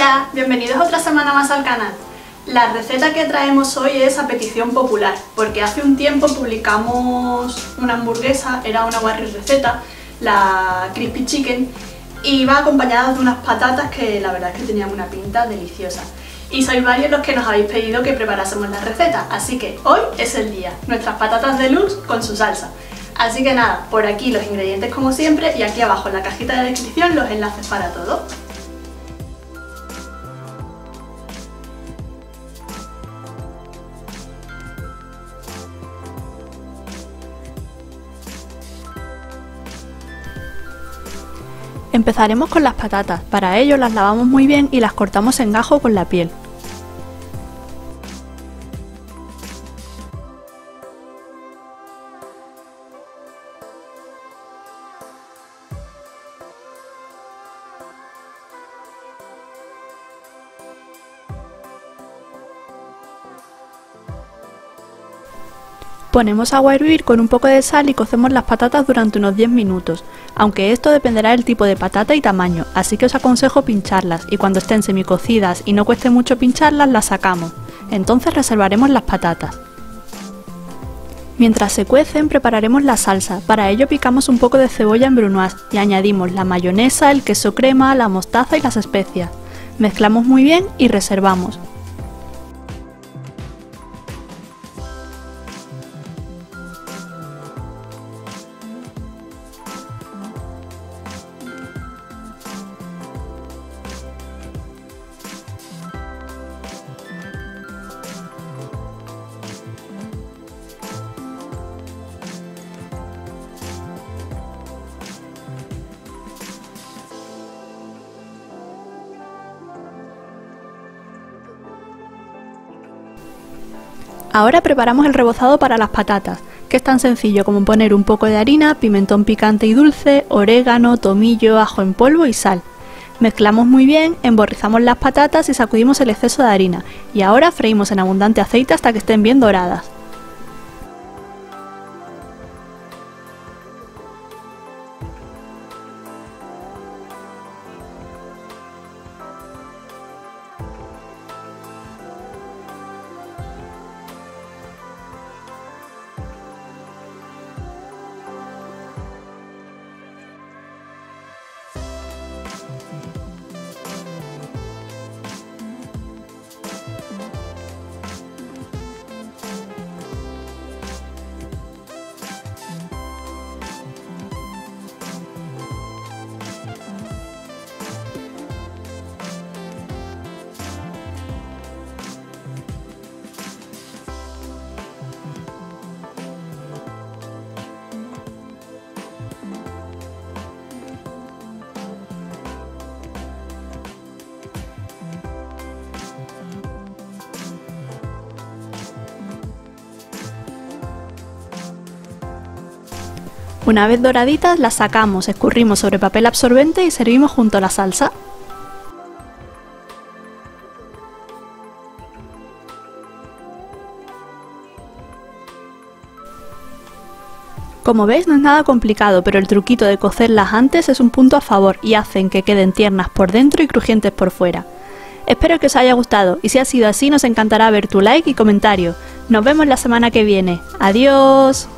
Hola, bienvenidos otra semana más al canal. La receta que traemos hoy es a petición popular, porque hace un tiempo publicamos una hamburguesa, era una warrior receta, la Crispy Chicken, y va acompañada de unas patatas que la verdad es que tenían una pinta deliciosa. Y sois varios los que nos habéis pedido que preparásemos la receta, así que hoy es el día, nuestras patatas deluxe con su salsa. Así que nada, por aquí los ingredientes como siempre y aquí abajo en la cajita de descripción los enlaces para todo. Empezaremos con las patatas, para ello las lavamos muy bien y las cortamos en gajo con la piel. Ponemos agua a hervir con un poco de sal y cocemos las patatas durante unos 10 minutos, aunque esto dependerá del tipo de patata y tamaño, así que os aconsejo pincharlas y cuando estén semicocidas y no cueste mucho pincharlas las sacamos. Entonces reservaremos las patatas. Mientras se cuecen prepararemos la salsa, para ello picamos un poco de cebolla en brunoise y añadimos la mayonesa, el queso crema, la mostaza y las especias. Mezclamos muy bien y reservamos. Ahora preparamos el rebozado para las patatas, que es tan sencillo como poner un poco de harina, pimentón picante y dulce, orégano, tomillo, ajo en polvo y sal. Mezclamos muy bien, emborrizamos las patatas y sacudimos el exceso de harina, y ahora freímos en abundante aceite hasta que estén bien doradas. Una vez doraditas las sacamos, escurrimos sobre papel absorbente y servimos junto a la salsa. Como veis no es nada complicado, pero el truquito de cocerlas antes es un punto a favor y hacen que queden tiernas por dentro y crujientes por fuera. Espero que os haya gustado y si ha sido así nos encantará ver tu like y comentario. Nos vemos la semana que viene. Adiós.